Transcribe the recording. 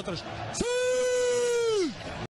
otros. ¡Sí!